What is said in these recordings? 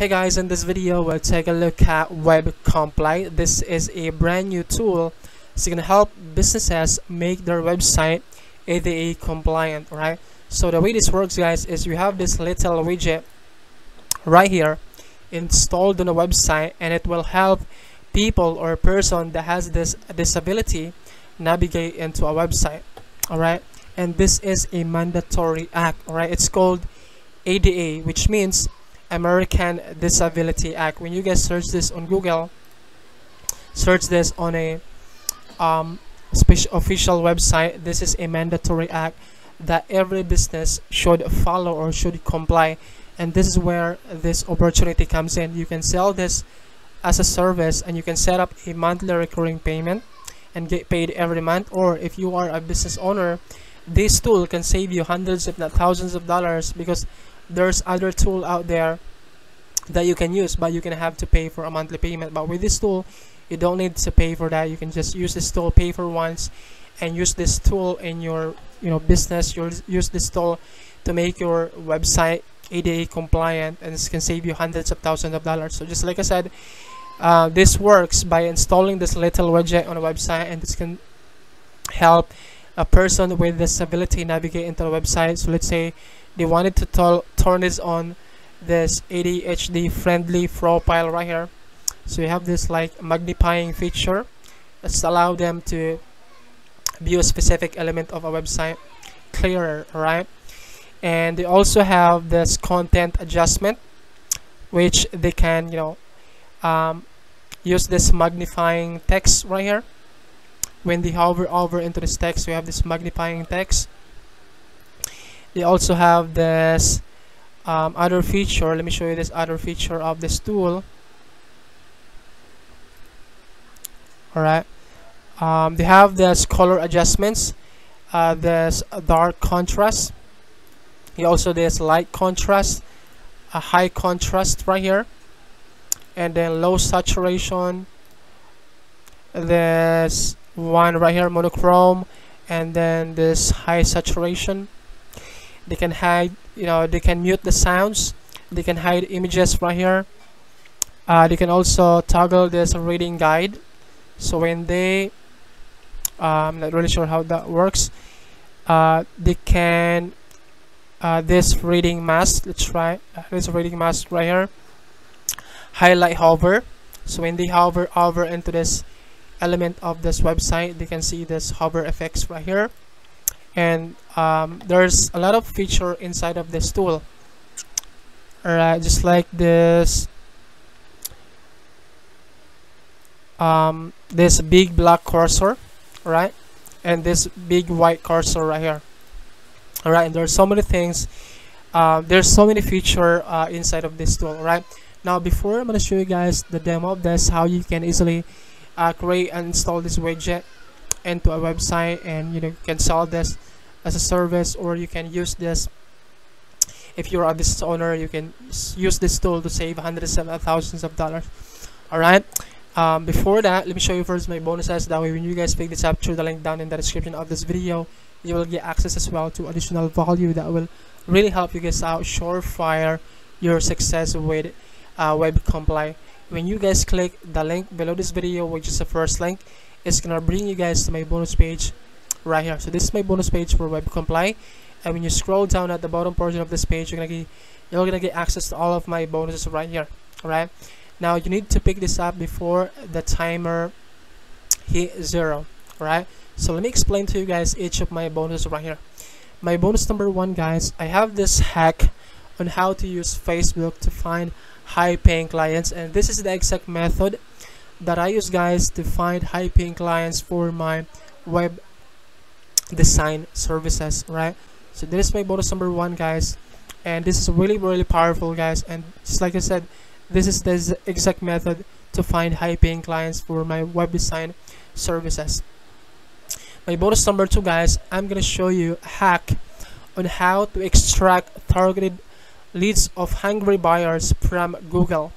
Hey guys, in this video we'll take a look at Web Comply. This is a brand new tool it's gonna help businesses make their website ADA compliant, right? So the way this works guys is you have this little widget right here installed on a website and it will help people or person that has this disability navigate into a website alright and this is a mandatory act alright it's called ADA which means American Disability Act. When you guys search this on Google search this on a um, special official website this is a mandatory act that every business should follow or should comply. And this is where this opportunity comes in. You can sell this as a service and you can set up a monthly recurring payment and get paid every month. Or if you are a business owner this tool can save you hundreds if not thousands of dollars because there's other tool out there that you can use but you can have to pay for a monthly payment but with this tool you don't need to pay for that you can just use this tool pay for once and use this tool in your you know business you'll use this tool to make your website ADA compliant and this can save you hundreds of thousands of dollars. So just like I said, uh, this works by installing this little widget on a website and this can help a person with disability navigate into the website. So let's say they wanted to turn this on this ADHD friendly profile right here. So you have this like magnifying feature that's allow them to view a specific element of a website clearer, right? and they also have this content adjustment which they can you know um, use this magnifying text right here when they hover over into this text we have this magnifying text they also have this um, other feature. Let me show you this other feature of this tool. Alright. Um, they have this color adjustments uh, this dark contrast. You also there's light contrast a high contrast right here. And then low saturation. There's one right here monochrome. And then this high saturation they can hide you know they can mute the sounds. They can hide images right here. Uh, they can also toggle this reading guide. So when they uh, I'm not really sure how that works uh, they can uh, this reading mask let's try uh, this reading mask right here highlight hover. So when they hover over into this element of this website they can see this hover effects right here and um, there's a lot of feature inside of this tool. Alright just like this. Um, this big black cursor right? And this big white cursor right here. All right and there's so many things. Uh, there's so many feature uh, inside of this tool right now before I'm gonna show you guys the demo of this how you can easily uh, create and install this widget into a website and you know you can sell this as a service or you can use this. If you're a business owner you can use this tool to save hundreds of thousands of dollars. All right um, before that let me show you first my bonuses. That way when you guys pick this up through the link down in the description of this video. You will get access as well to additional value that will really help you guys out surefire your success with uh, WebComply. When you guys click the link below this video which is the first link it's gonna bring you guys to my bonus page right here. So this is my bonus page for WebComply. And when you scroll down at the bottom portion of this page you're gonna get you're gonna get access to all of my bonuses right here all right now you need to pick this up before the timer hit zero right so let me explain to you guys each of my bonuses right here. My bonus number one guys I have this hack on how to use Facebook to find high paying clients. And this is the exact method that I use guys to find high paying clients for my web design services right? So this is my bonus number one guys. And this is really really powerful guys. And just like I said this is the exact method to find high paying clients for my web design services. My bonus number two guys i'm gonna show you a hack on how to extract targeted leads of hungry buyers from google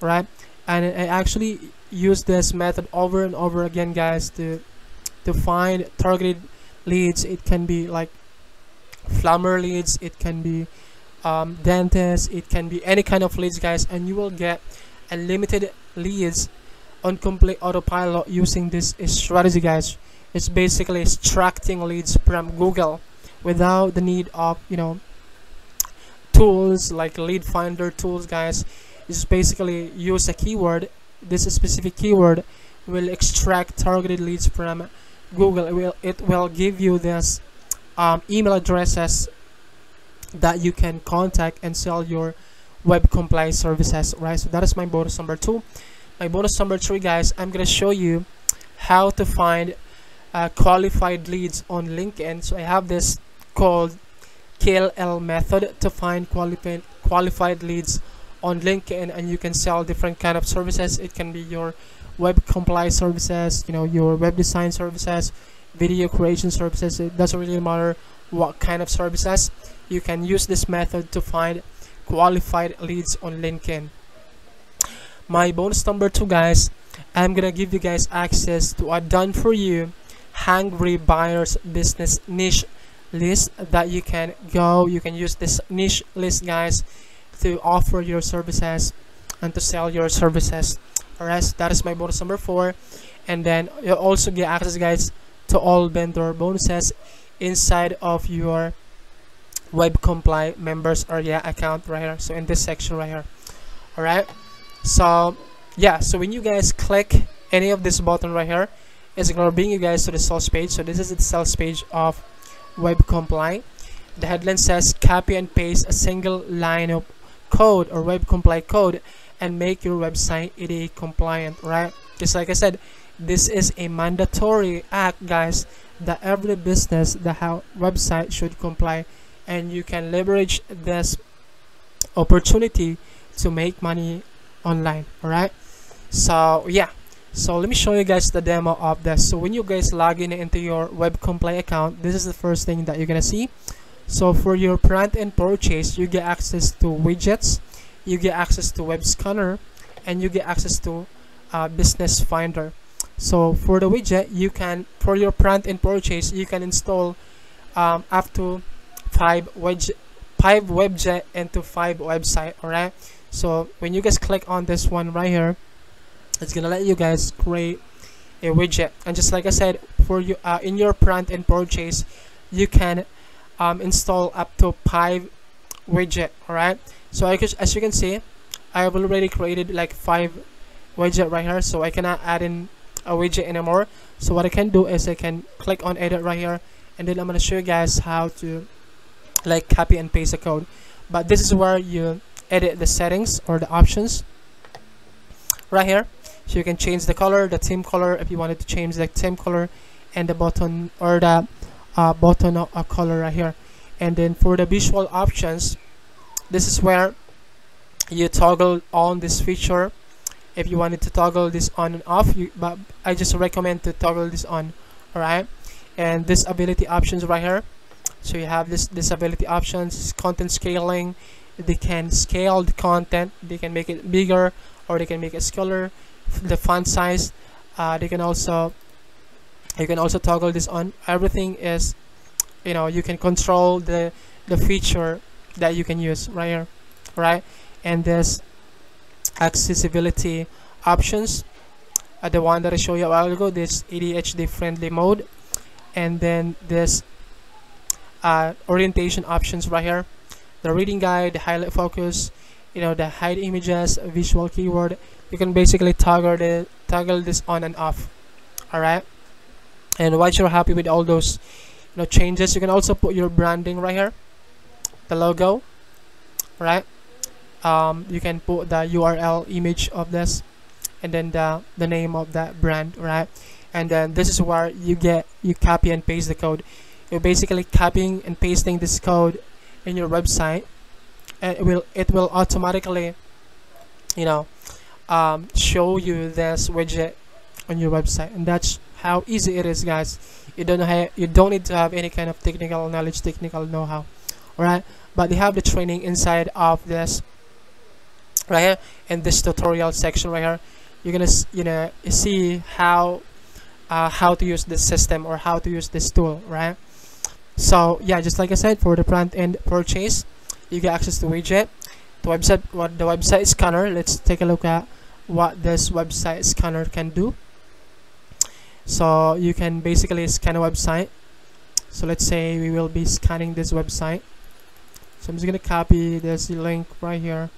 right? And i actually use this method over and over again guys to to find targeted leads. It can be like plumber leads it can be um, dentist it can be any kind of leads guys and you will get unlimited leads on complete autopilot using this strategy guys. It's basically extracting leads from google without the need of you know tools like lead finder tools guys. Is basically use a keyword this specific keyword will extract targeted leads from google. It will it will give you this um, email addresses that you can contact and sell your web compliance services right? So that is my bonus number two. My bonus number three guys i'm gonna show you how to find uh, qualified leads on linkedin. So i have this called KLL method to find qualified qualified leads on linkedin and you can sell different kind of services. It can be your web compliance services you know your web design services video creation services. It doesn't really matter what kind of services. You can use this method to find qualified leads on linkedin. My bonus number two guys i'm gonna give you guys access to a done for you hungry buyers business niche list that you can go you can use this niche list guys to offer your services and to sell your services. Alright that is my bonus number four. And then you also get access guys to all vendor bonuses inside of your WebComply members area account right here. So in this section right here. All right so yeah so when you guys click any of this button right here it's gonna bring you guys to the sales page. So this is the sales page of WebComply. The headline says copy and paste a single line of code or WebComply code and make your website ADA compliant right? Just like I said this is a mandatory act guys that every business that have website should comply and you can leverage this opportunity to make money online all right so yeah. So let me show you guys the demo of this. So when you guys log in into your WebComply account this is the first thing that you're gonna see so for your front and purchase you get access to widgets you get access to web scanner and you get access to uh, business finder. So for the widget you can for your front and purchase you can install um, up to five widget five webjet into five website alright? So when you guys click on this one right here it's gonna let you guys create a widget. And just like I said for you uh, in your front and purchase you can um, install up to five widget alright? So I could, as you can see I have already created like five widget right here so I cannot add in a widget anymore. So what I can do is I can click on edit right here and then I'm gonna show you guys how to like copy and paste the code. But this is where you edit the settings or the options. Right here so you can change the color the theme color if you wanted to change the theme color and the button or the uh, button uh, color right here. And then for the visual options this is where you toggle on this feature. If you wanted to toggle this on and off you but I just recommend to toggle this on alright? And this ability options right here. So you have this disability options content scaling. They can scale the content. They can make it bigger or they can make it smaller the font size uh, they can also you can also toggle this on. Everything is you know you can control the the feature that you can use right here right? And there's accessibility options. Uh, the one that I showed you a while ago this ADHD friendly mode. And then this uh, orientation options right here. The reading guide the highlight focus you know the hide images visual keyword. You can basically toggle the toggle this on and off all right and once you're happy with all those you know changes? You can also put your branding right here the logo right? Um, you can put the URL image of this and then the the name of that brand right? And then this is where you get you copy and paste the code. You're basically copying and pasting this code in your website. And it will it will automatically you know um, show you this widget on your website. And that's how easy it is guys. You don't have you don't need to have any kind of technical knowledge technical know-how. Right but they have the training inside of this right here in this tutorial section right here. You're gonna you know see how uh, how to use this system or how to use this tool right? So yeah just like I said for the front end purchase you get access to widget. The website what the website scanner let's take a look at what this website scanner can do so you can basically scan a website. So let's say we will be scanning this website. So I'm just gonna copy this link right here.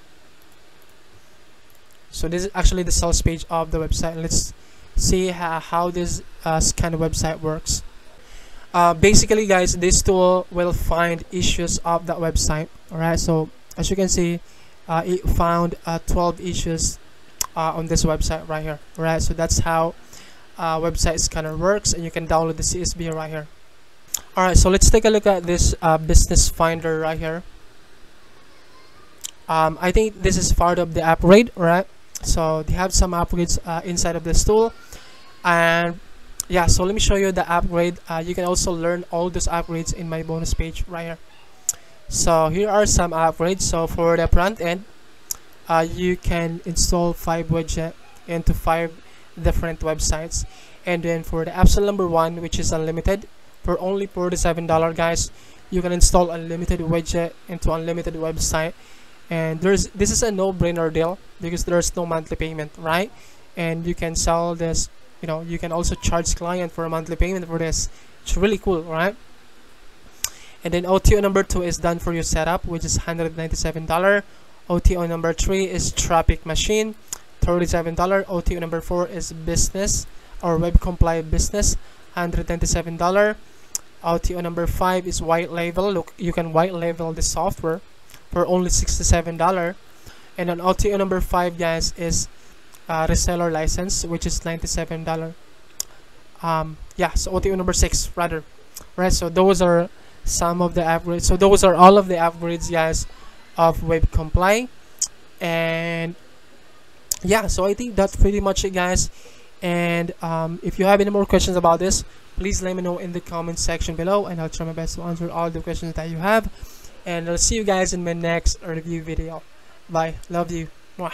So this is actually the sales page of the website. Let's see how, how this uh, scan website works. Uh, basically guys this tool will find issues of that website. Alright so as you can see uh, it found uh, 12 issues uh, on this website right here. Right so that's how uh, website scanner works and you can download the CSV right here. Alright so let's take a look at this uh, business finder right here. Um, I think this is part of the upgrade right? So they have some upgrades uh, inside of this tool. And yeah so let me show you the upgrade. Uh, you can also learn all those upgrades in my bonus page right here. So here are some upgrades. So for the front end uh, you can install five widget into five different websites. And then for the absolute number one which is unlimited for only $47 guys you can install unlimited widget into unlimited website. And there's this is a no-brainer deal because there's no monthly payment right? And you can sell this you know you can also charge client for a monthly payment for this. It's really cool right? And then OTO number two is done for your setup which is $197 OTO number three is traffic machine $37 OTO number four is business or web compliant business $197 OTO number five is white label. Look you can white label the software for only $67 and then OTO number five guys is uh, reseller license which is $97 um yeah so OTO number six rather. Right so those are some of the upgrades. So those are all of the upgrades guys of WebComply. And yeah so i think that's pretty much it guys. And um, if you have any more questions about this please let me know in the comment section below and i'll try my best to answer all the questions that you have. And i'll see you guys in my next review video. Bye. Love you. Mwah.